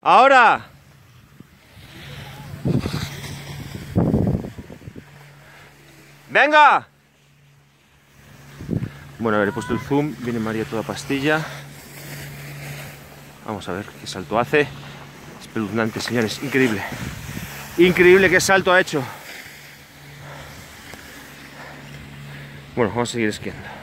Ahora. Venga. Bueno, a ver, he puesto el zoom, viene María toda pastilla. Vamos a ver qué salto hace. Espeluznante, señores, increíble. Increíble qué salto ha hecho. Bueno, vamos a seguir esquiando.